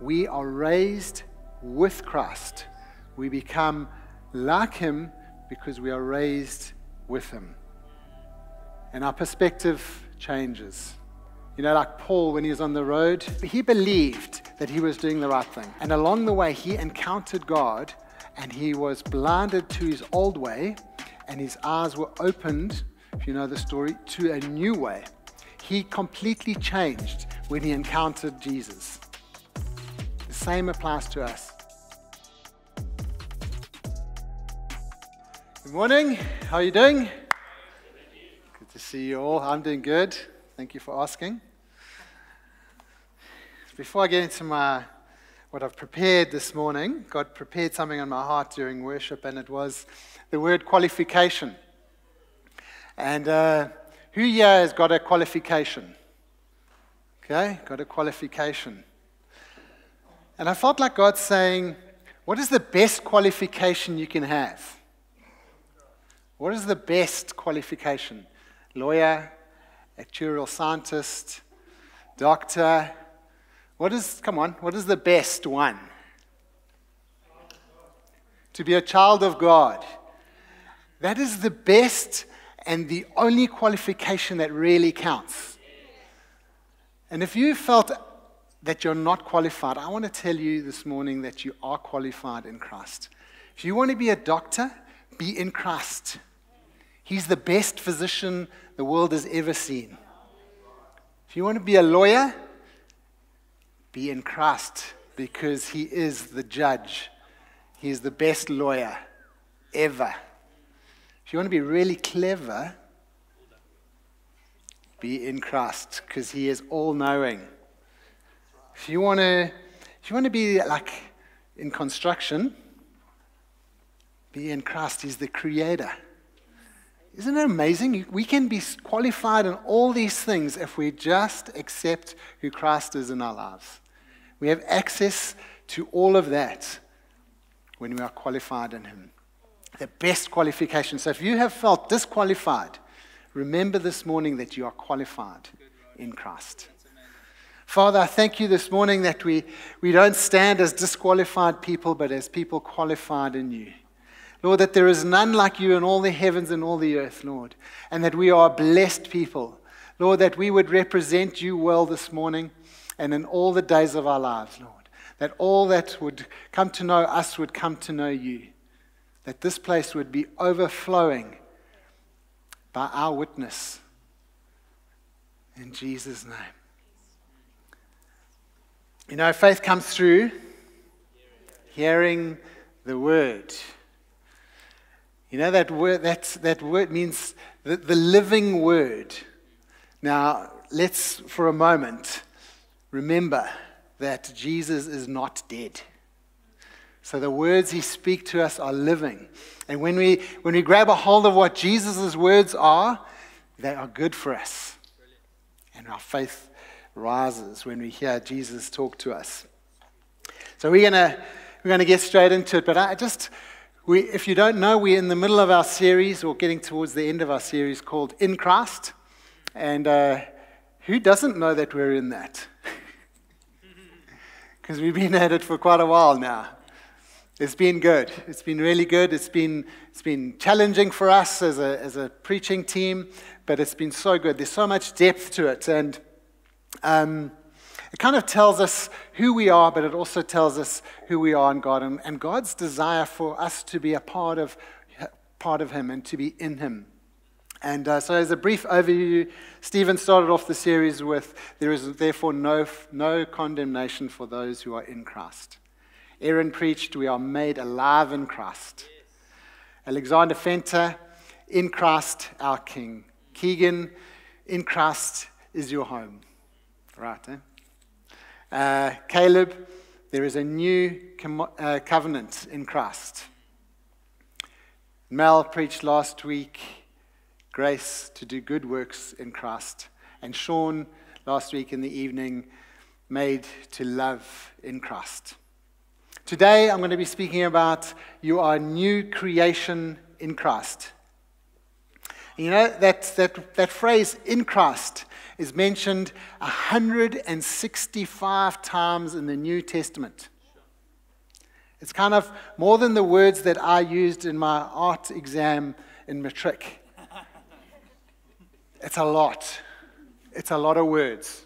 we are raised with Christ. We become like Him because we are raised with Him. And our perspective changes. You know, like Paul when he was on the road, he believed that he was doing the right thing. And along the way, he encountered God and he was blinded to his old way, and his eyes were opened, if you know the story, to a new way. He completely changed when he encountered Jesus. Same applies to us. Good morning. How are you doing? Good to see you all. I'm doing good. Thank you for asking. Before I get into my what I've prepared this morning, God prepared something on my heart during worship, and it was the word qualification. And uh, who here has got a qualification? Okay, got a qualification. And I felt like God saying, What is the best qualification you can have? What is the best qualification? Lawyer, actuarial scientist, doctor. What is, come on, what is the best one? To be a child of God. That is the best and the only qualification that really counts. And if you felt that you're not qualified, I want to tell you this morning that you are qualified in Christ. If you want to be a doctor, be in Christ. He's the best physician the world has ever seen. If you want to be a lawyer, be in Christ because he is the judge. He is the best lawyer ever. If you want to be really clever, be in Christ because he is all knowing. If you want to if you want to be like in construction, be in Christ. He's the creator. Isn't it amazing? We can be qualified in all these things if we just accept who Christ is in our lives. We have access to all of that when we are qualified in Him. The best qualification. So if you have felt disqualified, remember this morning that you are qualified in Christ. Father, I thank you this morning that we, we don't stand as disqualified people, but as people qualified in you. Lord, that there is none like you in all the heavens and all the earth, Lord, and that we are blessed people. Lord, that we would represent you well this morning and in all the days of our lives, Lord. That all that would come to know us would come to know you. That this place would be overflowing by our witness. In Jesus' name. You know, faith comes through hearing the word. You know, that word, that, that word means the, the living word. Now, let's for a moment remember that Jesus is not dead. So the words he speaks to us are living. And when we, when we grab a hold of what Jesus' words are, they are good for us. And our faith rises when we hear Jesus talk to us. So we're going to we're to get straight into it. But I just we, if you don't know, we're in the middle of our series, or getting towards the end of our series called In Christ. And uh, who doesn't know that we're in that? Because we've been at it for quite a while now. It's been good. It's been really good. It's been, it's been challenging for us as a, as a preaching team, but it's been so good. There's so much depth to it. And um, it kind of tells us who we are, but it also tells us who we are in God and, and God's desire for us to be a part of, part of Him and to be in Him. And uh, so, as a brief overview, Stephen started off the series with There is therefore no, no condemnation for those who are in Christ. Aaron preached, We are made alive in Christ. Alexander Fenter, In Christ, our King. Keegan, In Christ is your home. Right, eh? Uh, Caleb, there is a new com- uh, covenant in Christ. Mel preached last week grace to do good works in Christ. And Sean, last week in the evening, made to love in Christ. Today, I'm going to be speaking about you are new creation in Christ. You know, that, that, that phrase, in Christ, is mentioned 165 times in the New Testament. It's kind of more than the words that I used in my art exam in matric. It's a lot. It's a lot of words.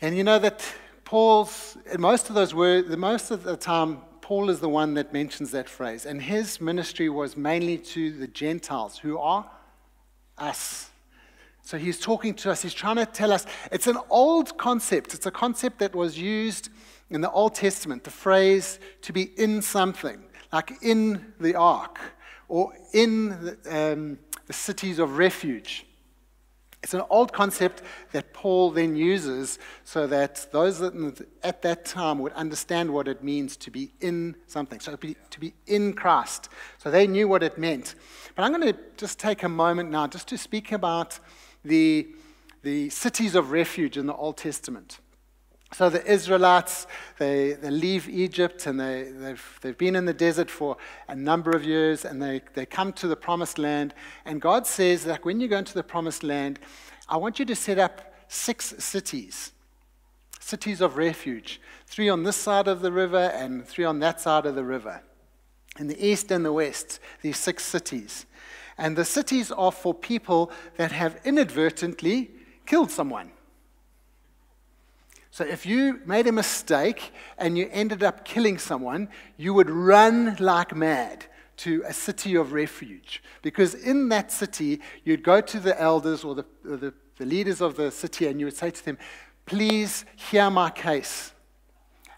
And you know that Paul's, most of those words, most of the time, Paul is the one that mentions that phrase. And his ministry was mainly to the Gentiles, who are us. So he's talking to us. He's trying to tell us it's an old concept. It's a concept that was used in the Old Testament, the phrase to be in something, like in the ark or in the, um, the cities of refuge. It's an old concept that Paul then uses so that those at that time would understand what it means to be in something, so to be, to be in Christ. So they knew what it meant. But I'm going to just take a moment now just to speak about the, the cities of refuge in the Old Testament. So the Israelites, they, they leave Egypt and they, they've, they've been in the desert for a number of years and they, they come to the promised land. And God says that when you go into the promised land, I want you to set up six cities, cities of refuge, three on this side of the river and three on that side of the river. In the east and the west, these six cities. And the cities are for people that have inadvertently killed someone. So if you made a mistake and you ended up killing someone, you would run like mad to a city of refuge. Because in that city, you'd go to the elders or the, or the, the leaders of the city and you would say to them, Please hear my case.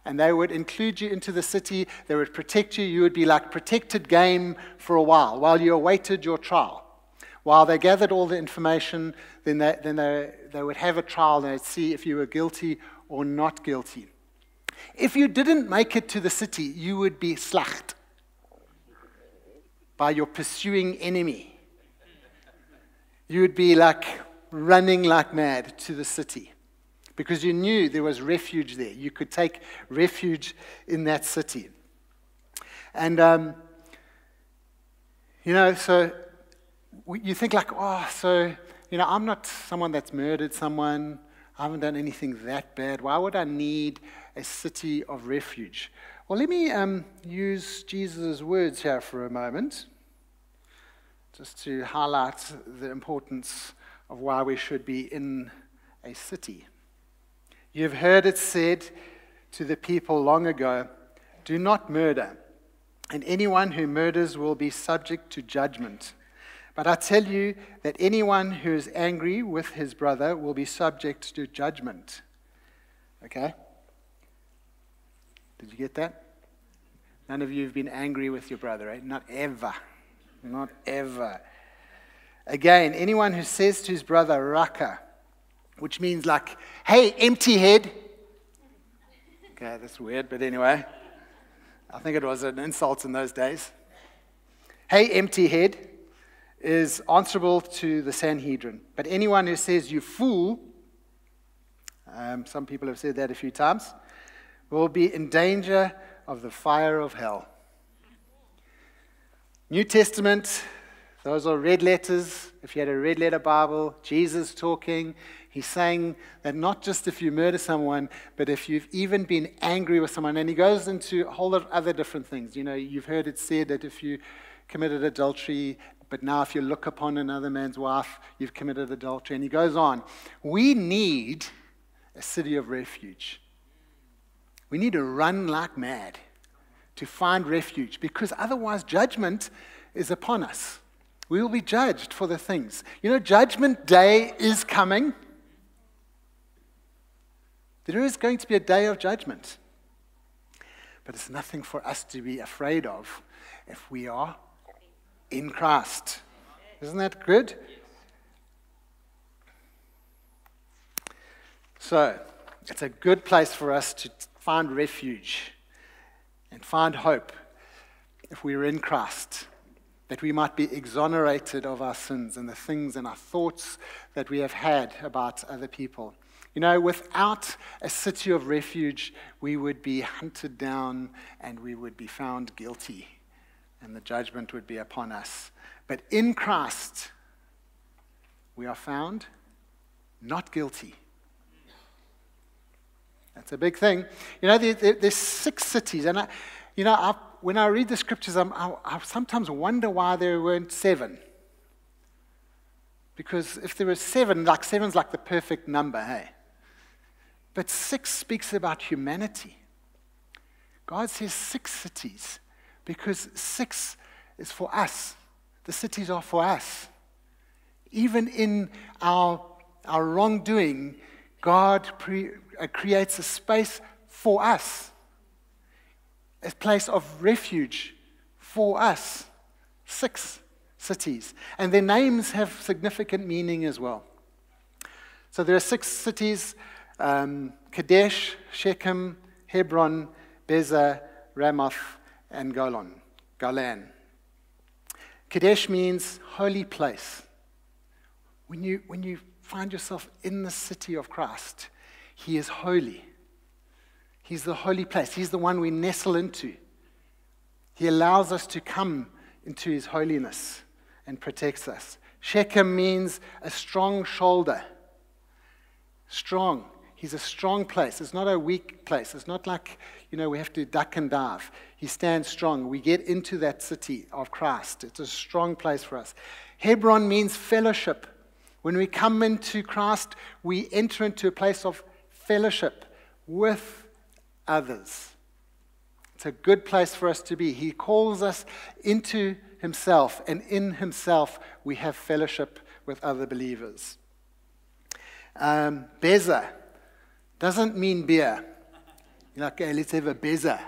And they would include you into the city. They would protect you. You would be like protected game for a while while you awaited your trial. While they gathered all the information, then they, then they, they would have a trial and they'd see if you were guilty or not guilty. If you didn't make it to the city, you would be slacht by your pursuing enemy. You would be like running like mad to the city because you knew there was refuge there. You could take refuge in that city. And, um, you know, so you think like, oh, so, you know, I'm not someone that's murdered someone. I haven't done anything that bad. Why would I need a city of refuge? Well, let me um, use Jesus' words here for a moment, just to highlight the importance of why we should be in a city. You've heard it said to the people long ago do not murder, and anyone who murders will be subject to judgment. But I tell you that anyone who is angry with his brother will be subject to judgment. Okay? Did you get that? None of you have been angry with your brother, right? Not ever. Not ever. Again, anyone who says to his brother, Raca, which means like, hey, empty head. Okay, that's weird, but anyway, I think it was an insult in those days. Hey, empty head is answerable to the Sanhedrin. But anyone who says, you fool, um, some people have said that a few times, will be in danger of the fire of hell. New Testament, those are red letters. If you had a red letter Bible, Jesus talking, he's saying that not just if you murder someone, but if you've even been angry with someone. And he goes into a whole lot of other different things. You know, you've heard it said that if you committed adultery but now if you look upon another man's wife, you've committed adultery. And he goes on. We need a city of refuge. We need to run like mad to find refuge because otherwise judgment is upon us. We will be judged for the things. You know, judgment day is coming. There is going to be a day of judgment. But it's nothing for us to be afraid of if we are in Christ. Isn't that good? So, it's a good place for us to find refuge and find hope if we're in Christ, that we might be exonerated of our sins and the things and our thoughts that we have had about other people. You know, without a city of refuge, we would be hunted down and we would be found guilty and the judgment would be upon us. But in Christ, we are found not guilty. That's a big thing. You know, there, there, there's six cities, and I, you know, I, when I read the scriptures, I, I sometimes wonder why there weren't seven. Because if there were seven, like seven's like the perfect number, hey? But six speaks about humanity. God says six cities because six is for us. The cities are for us. Even in our, our wrongdoing, God pre, uh, creates a space for us, a place of refuge for us. Six cities. And their names have significant meaning as well. So there are six cities um, Kadesh, Shechem, Hebron, Bezer, Ramoth, and Golan. Golan. Kadesh means holy place. When you, when you find yourself in the city of Christ, He is holy. He's the holy place. He's the one we nestle into. He allows us to come into His holiness and protects us. Shechem means a strong shoulder. Strong. He's a strong place. It's not a weak place. It's not like, you know, we have to duck and dive. He stands strong. We get into that city of Christ. It's a strong place for us. Hebron means fellowship. When we come into Christ, we enter into a place of fellowship with others. It's a good place for us to be. He calls us into Himself, and in Himself, we have fellowship with other believers. Um, Bezer doesn't mean beer. You're like, okay, let's have a Bezer.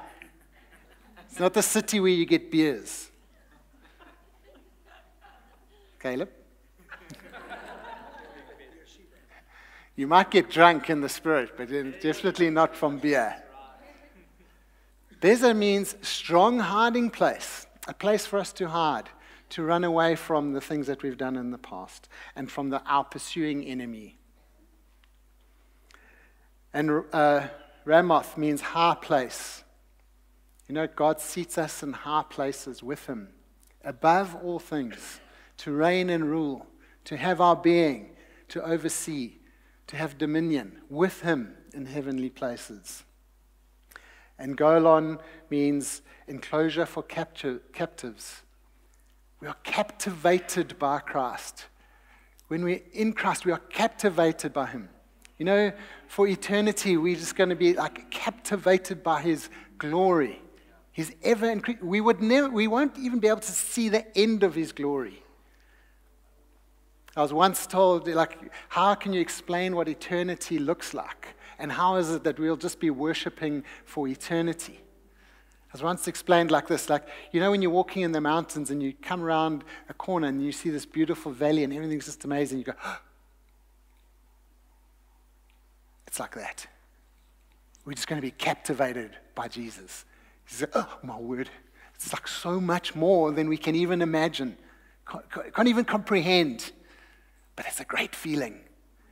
It's not the city where you get beers. Caleb? you might get drunk in the spirit, but definitely not from beer. Bezer means strong hiding place, a place for us to hide, to run away from the things that we've done in the past and from the, our pursuing enemy. And uh, Ramoth means high place. You know, God seats us in high places with Him, above all things, to reign and rule, to have our being, to oversee, to have dominion with Him in heavenly places. And Golan means enclosure for capture, captives. We are captivated by Christ. When we're in Christ, we are captivated by Him. You know, for eternity, we're just going to be like captivated by His glory. His ever increasing. We would never, we won't even be able to see the end of His glory. I was once told, like, how can you explain what eternity looks like? And how is it that we'll just be worshiping for eternity? I was once explained like this like, you know, when you're walking in the mountains and you come around a corner and you see this beautiful valley and everything's just amazing, you go, oh, it's like that. We're just going to be captivated by Jesus. He says, Oh, my word. It's like so much more than we can even imagine, can't, can't even comprehend. But it's a great feeling.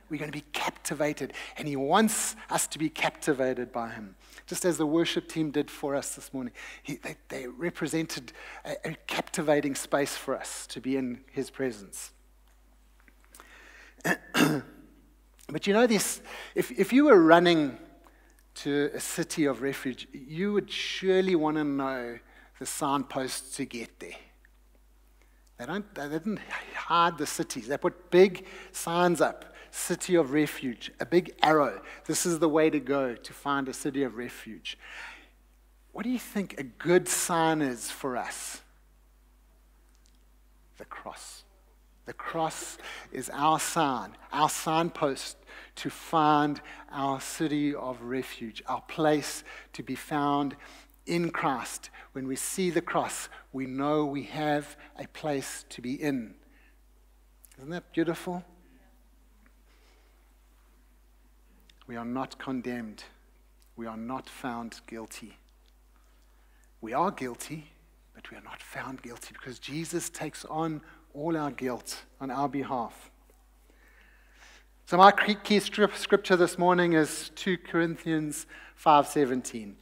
We're going to be captivated, and He wants us to be captivated by Him. Just as the worship team did for us this morning, he, they, they, represented a, a captivating space for us to be in His presence. But you know this, if, if you were running to a city of refuge, you would surely want to know the signposts to get there. They, don't, they didn't hide the cities. They put big signs up, city of refuge, a big arrow. This is the way to go to find a city of refuge. What do you think a good sign is for us? The cross. The cross is our sign, our signpost to find our city of refuge, our place to be found in Christ. When we see the cross, we know we have a place to be in. Isn't that beautiful? We are not condemned. We are not found guilty. We are guilty, but we are not found guilty because Jesus takes on all our guilt on our behalf. So my key scripture this morning is 2 Corinthians 5:17.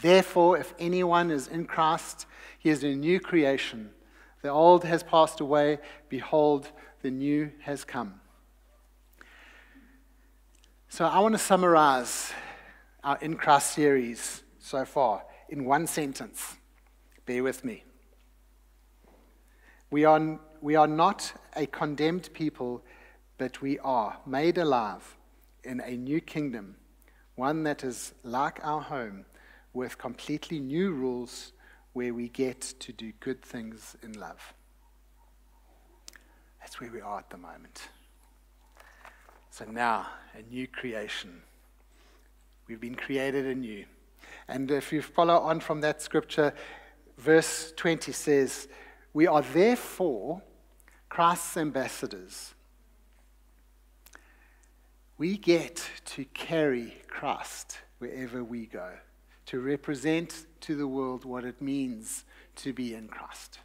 Therefore, if anyone is in Christ, he is a new creation. The old has passed away; behold, the new has come. So I want to summarize our In Christ series so far in one sentence. Bear with me. We are, we are not a condemned people, but we are made alive in a new kingdom, one that is like our home, with completely new rules where we get to do good things in love. That's where we are at the moment. So now, a new creation. We've been created anew. And if you follow on from that scripture, verse 20 says, We are therefore Christ's ambassadors. We get to carry Christ wherever we go, to represent to the world what it means to be in Christ.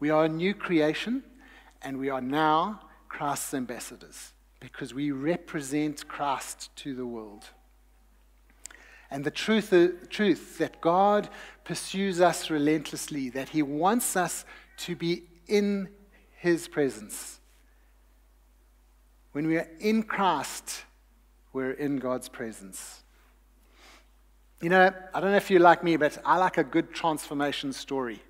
We are a new creation, and we are now Christ's ambassadors because we represent Christ to the world. And the truth, the truth that God pursues us relentlessly, that He wants us to be in His presence. When we are in Christ, we're in God's presence. You know, I don't know if you like me, but I like a good transformation story.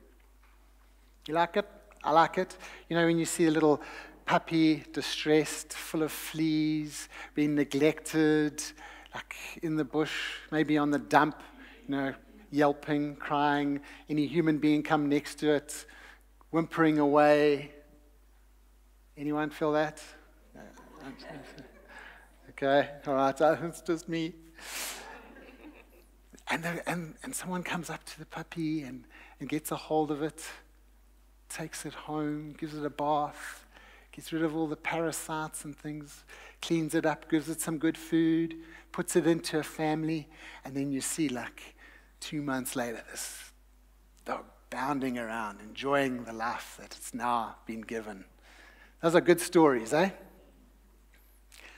You like it? I like it. You know, when you see a little puppy distressed, full of fleas, being neglected, like in the bush, maybe on the dump, you know, yelping, crying, any human being come next to it, whimpering away. Anyone feel that? Okay, all right, it's just me. And, and, and someone comes up to the puppy and, and gets a hold of it, takes it home, gives it a bath, gets rid of all the parasites and things, cleans it up, gives it some good food, puts it into a family, and then you see, like, two months later, this dog bounding around, enjoying the life that it's now been given. Those are good stories, eh?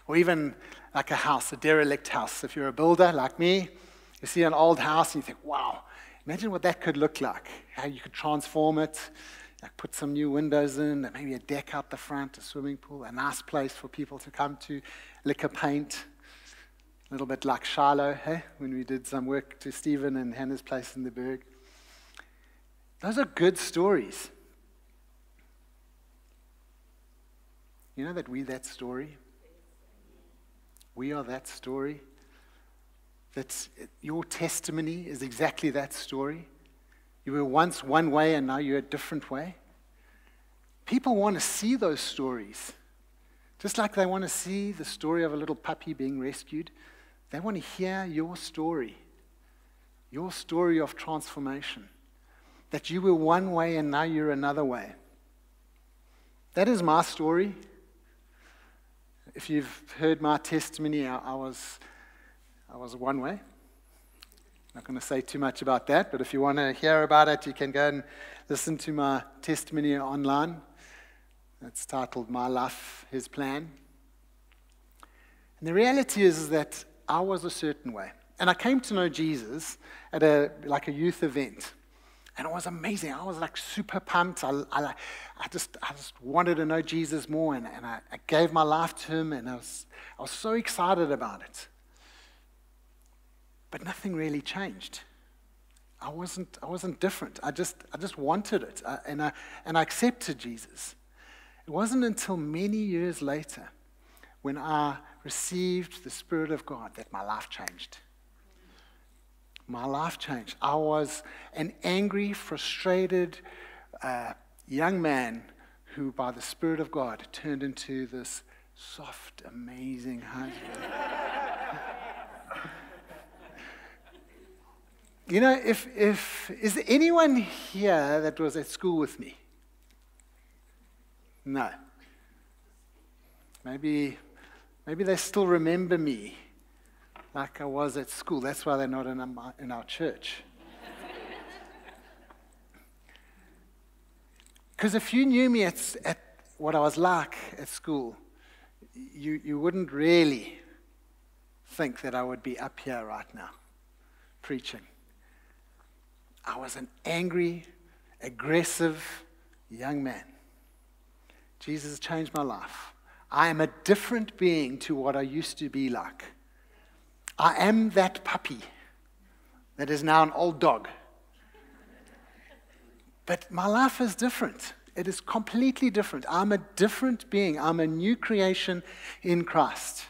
Or even like a house, a derelict house. If you're a builder like me, you see an old house and you think, wow, imagine what that could look like, how you could transform it, like put some new windows in, maybe a deck out the front, a swimming pool, a nice place for people to come to, lick a paint. A little bit like Shiloh, hey, when we did some work to Stephen and Hannah's place in the Berg. Those are good stories. You know that we that story? We are that story. That your testimony is exactly that story. You were once one way and now you're a different way. People want to see those stories. Just like they want to see the story of a little puppy being rescued, they want to hear your story, your story of transformation. That you were one way and now you're another way. That is my story. If you've heard my testimony, I, I was, I was one way not going to say too much about that, but if you want to hear about it, you can go and listen to my testimony online. It's titled My Life, His Plan. And the reality is that I was a certain way. And I came to know Jesus at a like a youth event. And it was amazing. I was like super pumped. I, I, I, just, I just wanted to know Jesus more. And, and I, I gave my life to him. And I was, I was so excited about it. But nothing really changed. I wasn't, I wasn't different. I just, I just wanted it. I, and, I, and I accepted Jesus. It wasn't until many years later when I received the Spirit of God that my life changed. My life changed. I was an angry, frustrated uh, young man who, by the Spirit of God, turned into this soft, amazing husband. You know, if, if, is there anyone here that was at school with me? No. Maybe, maybe they still remember me like I was at school. That's why they're not in our, in our church. Because if you knew me at, at what I was like at school, you, you wouldn't really think that I would be up here right now preaching. I was an angry, aggressive young man Jesus changed my life. I am a different being to what I used to be like. I am that puppy that is now an old dog. But my life is different. It is completely different. I'm a different being. I'm a new creation in Christ.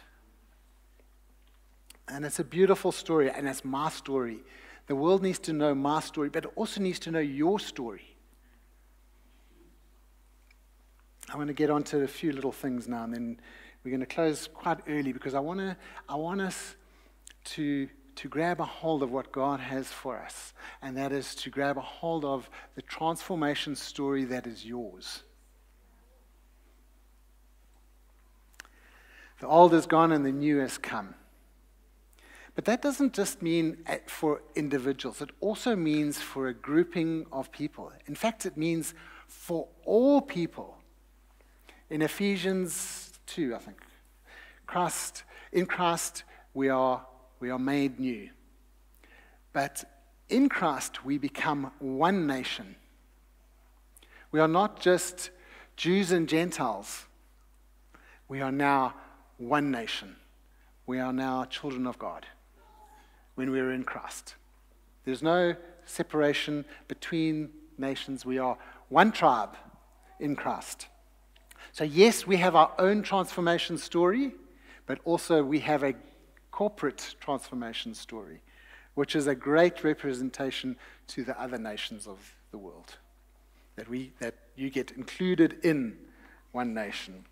And it's a beautiful story, and it's my story. The world needs to know my story, but it also needs to know your story. I want to get onto a few little things now, and then we're going to close quite early because I want, to, I want us to, to grab a hold of what God has for us, and that is to grab a hold of the transformation story that is yours. The old is gone and the new has come. But that doesn't just mean uh, for individuals, it also means for a grouping of people. In fact, it means for all people. In Ephesians 2, I think, Christ, in Christ we are, we are made new. But in Christ we become one nation. We are not just Jews and Gentiles. We are now one nation. We are now children of God when we are in Christ. There's no separation between nations. We are one tribe in Christ. So, yes, we have our own transformation story, but also we have a corporate transformation story, which is a great representation to the other nations of the world. That, we, that you get included in one nation.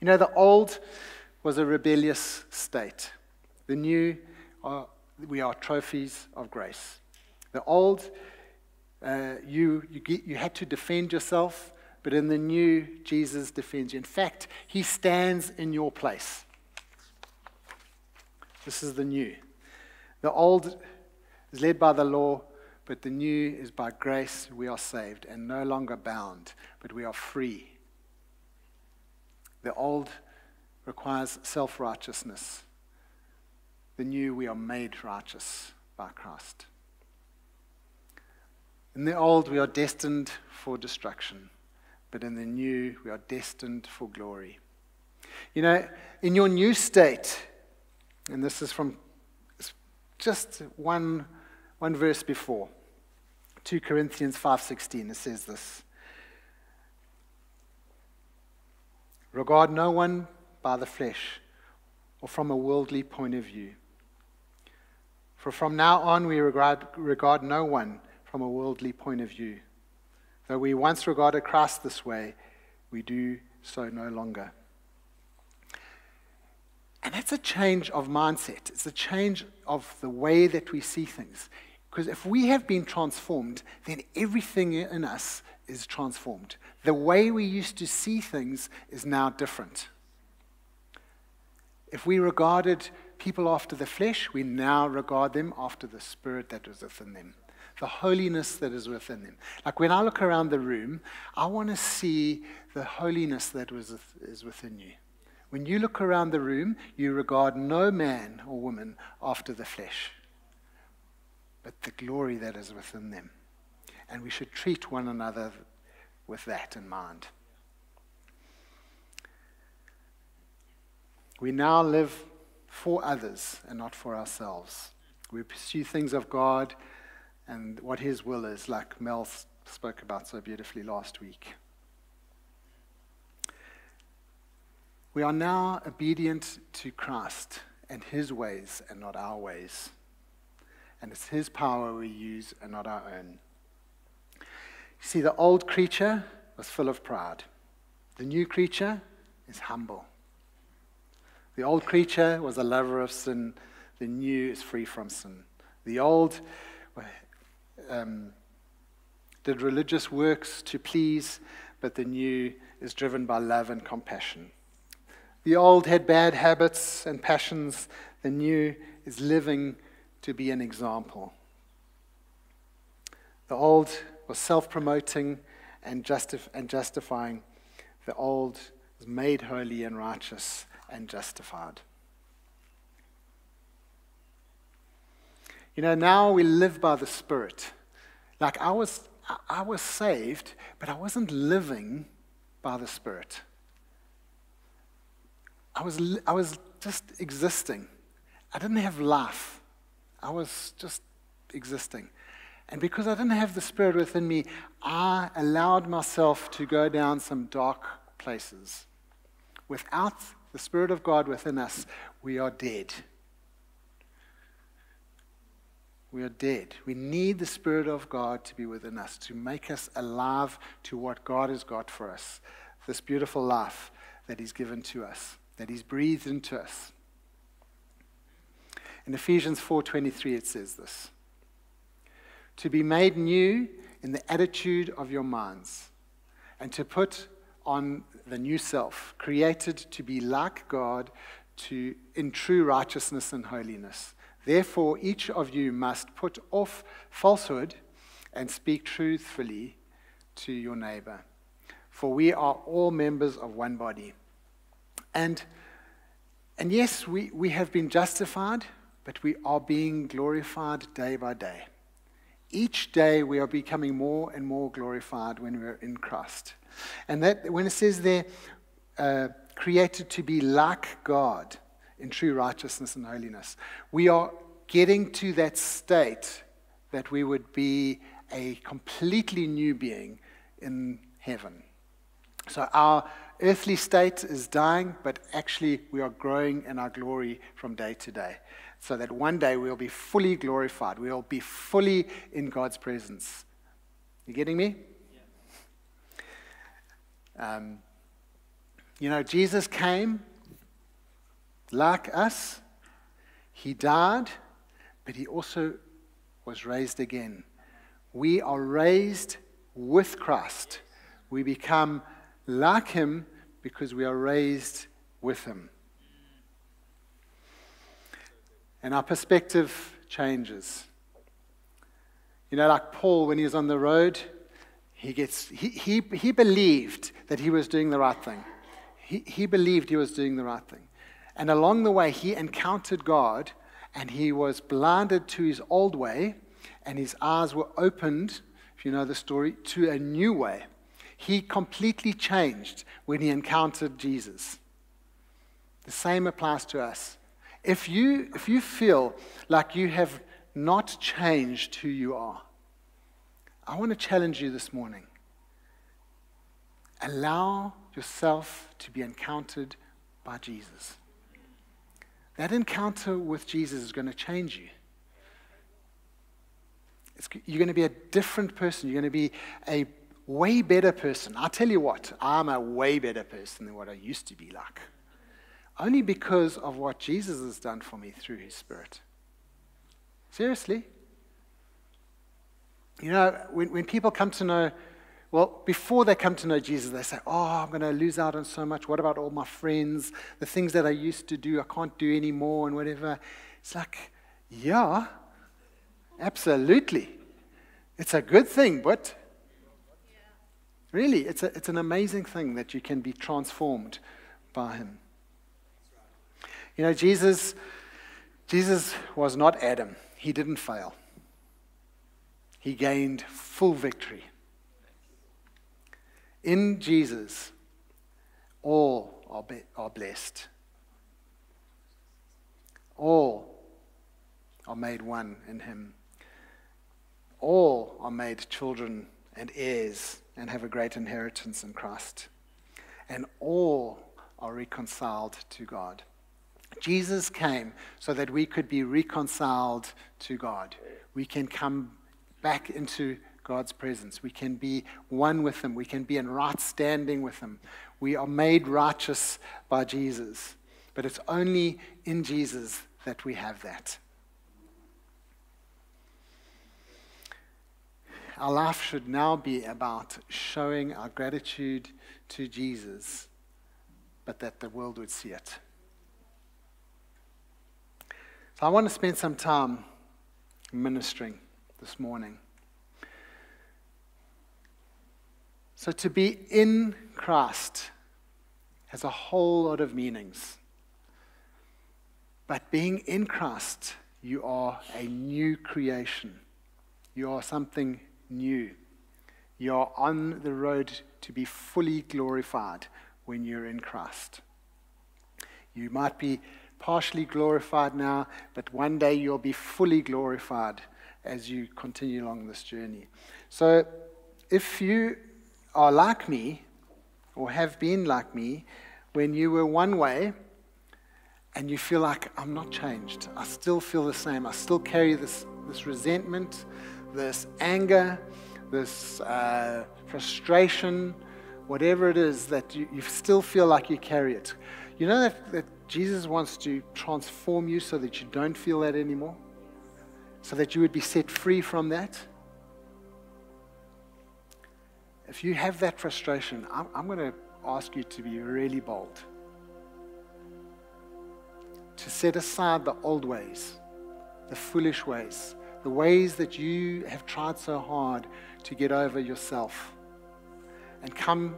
You know, the old was a rebellious state, the new are, we are trophies of grace. The old, uh, you, you, get, you had to defend yourself, but in the new, Jesus defends you. In fact, he stands in your place. This is the new. The old is led by the law, but the new is by grace we are saved and no longer bound, but we are free. The old requires self righteousness. The new, we are made righteous by Christ. In the old, we are destined for destruction, but in the new, we are destined for glory. You know, in your new state, and this is from just one, one verse before, 2 Corinthians 5:16, it says this. Regard no one by the flesh or from a worldly point of view. For from now on we regard, regard no one from a worldly point of view. Though we once regarded Christ this way, we do so no longer. And that's a change of mindset. It's a change of the way that we see things. Because if we have been transformed, then everything in us is transformed. The way we used to see things is now different. If we regarded people after the flesh, we now regard them after the spirit that is within them, the holiness that is within them. Like when I look around the room, I want to see the holiness that is within you. When you look around the room, you regard no man or woman after the flesh, but the glory that is within them. And we should treat one another with that in mind. We now live for others and not for ourselves. We pursue things of God and what His will is, like Mel spoke about so beautifully last week. We are now obedient to Christ and His ways and not our ways. And it's His power we use and not our own. You see, the old creature was full of pride, the new creature is humble. The old creature was a lover of sin, the new is free from sin. The old um, did religious works to please, but the new is driven by love and compassion. The old had bad habits and passions, the new is living to be an example. The old was self promoting and, justif- and justifying, the old was made holy and righteous and justified. You know, now we live by the Spirit. Like I was, I was saved, but I wasn't living by the Spirit. I was, I was just existing. I didn't have life. I was just existing. And because I didn't have the Spirit within me, I allowed myself to go down some dark places. Without the Spirit of God within us, we are dead. We are dead. We need the Spirit of God to be within us, to make us alive to what God has got for us, this beautiful life that He's given to us, that He's breathed into us. In Ephesians 4:23 it says this: To be made new in the attitude of your minds, and to put on the new self, created to be like God to in true righteousness and holiness. Therefore, each of you must put off falsehood and speak truthfully to your neighbor. For we are all members of one body. And, and yes, we, we have been justified, but we are being glorified day by day. Each day we are becoming more and more glorified when we're in Christ. And that when it says there, uh, created to be like God, in true righteousness and holiness. We are getting to that state that we would be a completely new being in heaven. So our earthly state is dying, but actually we are growing in our glory from day to day. So that one day we'll be fully glorified. We'll be fully in God's presence. You getting me? Yeah. Um, you know, Jesus came like us. He died, but he also was raised again. We are raised with Christ. We become like him because we are raised with him. And our perspective changes. You know, like Paul, when he was on the road, he, gets, he, he, he believed that he was doing the right thing. He, he believed he was doing the right thing. And along the way, he encountered God and he was blinded to his old way, and his eyes were opened, if you know the story, to a new way. He completely changed when he encountered Jesus. The same applies to us. If you, if you feel like you have not changed who you are, I want to challenge you this morning. Allow yourself to be encountered by Jesus. That encounter with Jesus is going to change you. It's, you're going to be a different person. You're going to be a way better person. i tell you what, I'm a way better person than what I used to be like. Only because of what Jesus has done for me through his Spirit. Seriously. You know, when, when people come to know well, before they come to know Jesus, they say, Oh, I'm going to lose out on so much. What about all my friends? The things that I used to do, I can't do anymore, and whatever. It's like, Yeah, absolutely. It's a good thing, but really, it's, a, it's an amazing thing that you can be transformed by Him. You know, Jesus, Jesus was not Adam, he didn't fail, he gained full victory. In Jesus, all are, be, are blessed. All are made one in Him. All are made children and heirs and have a great inheritance in Christ. And all are reconciled to God. Jesus came so that we could be reconciled to God. We can come back into God's presence. We can be one with Him. We can be in right standing with Him. We are made righteous by Jesus. But it's only in Jesus that we have that. Our life should now be about showing our gratitude to Jesus, but that the world would see it. So I want to spend some time ministering this morning. So to be in Christ has a whole lot of meanings. But being in Christ, you are a new creation. You are something new. You're on the road to be fully glorified when you're in Christ. You might be partially glorified now, but one day you'll be fully glorified as you continue along this journey. So, if you are like me, or have been like me, when you were one way and you feel like I'm not changed, I still feel the same, I still carry this, this resentment, this anger, this uh, frustration, whatever it is that you, you still feel like you carry it. You know that, that Jesus wants to transform you so that you don't feel that anymore? So that you would be set free from that? If you have that frustration, I'm, I'm going to ask you to be really bold. To set aside the old ways, the foolish ways, the ways that you have tried so hard to get over yourself, and come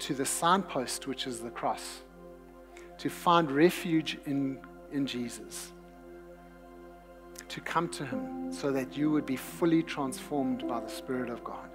to the signpost, which is the cross to find refuge in, in Jesus, to come to Him so that you would be fully transformed by the Spirit of God.